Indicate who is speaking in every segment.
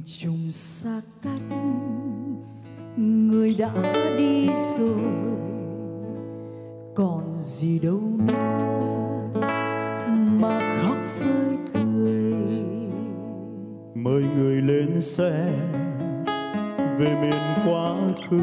Speaker 1: nhìn trùng xa cách. Người đã đi rồi, còn gì đâu nữa mà khóc với cười
Speaker 2: mời người lên xe về miền quá khứ.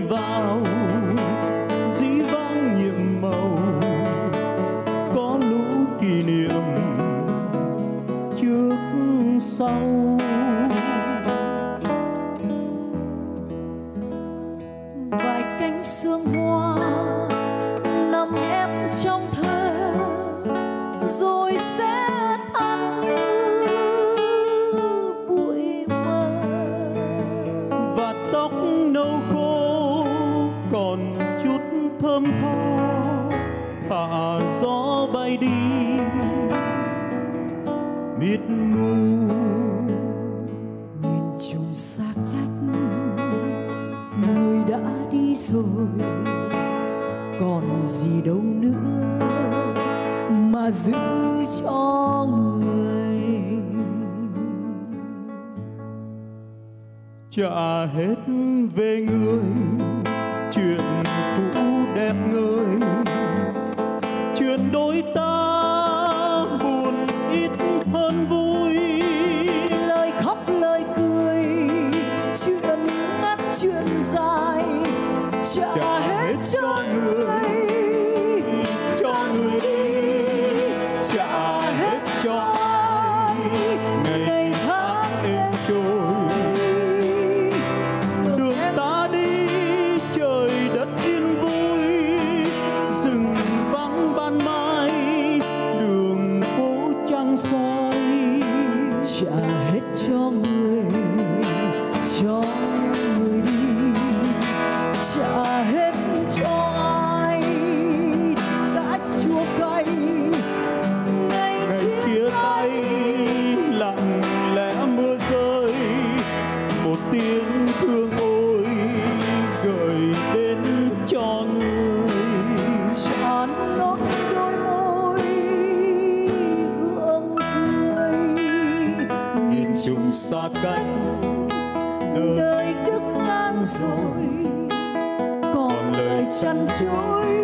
Speaker 2: vow hạ gió bay đi mịt mù.
Speaker 1: Nhìn trùng xa cách người đã đi rồi còn gì đâu nữa mà giữ cho người.
Speaker 2: Trả hết về người chuyện cũ đẹp
Speaker 1: người.
Speaker 2: 정을 정 xa cách.
Speaker 1: Nơi đức ngang rồi còn lời chăn chối.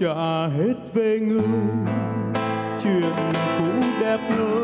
Speaker 2: trả hết về người. Chuyện cũ đẹp
Speaker 1: lời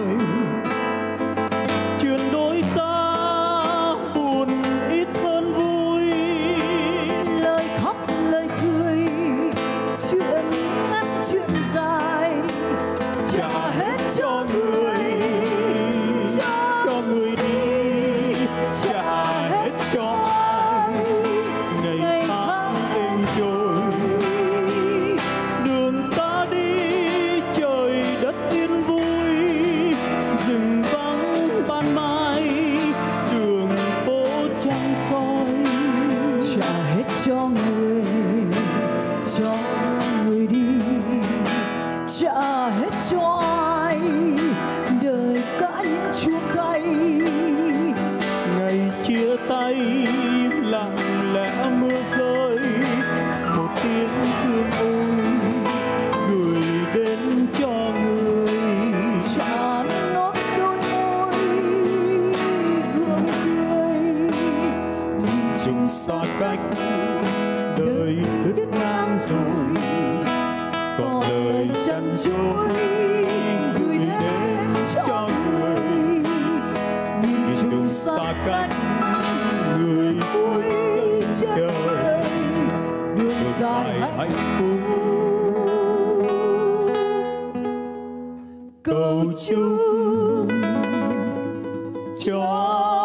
Speaker 1: sách đời
Speaker 2: biết ngang rồi. Còn lời chân chúa gửi đến cho người.
Speaker 1: nhìn
Speaker 2: chung xa cách người vui trời.
Speaker 1: đường dài hạnh
Speaker 2: phúc. cầu chúc cho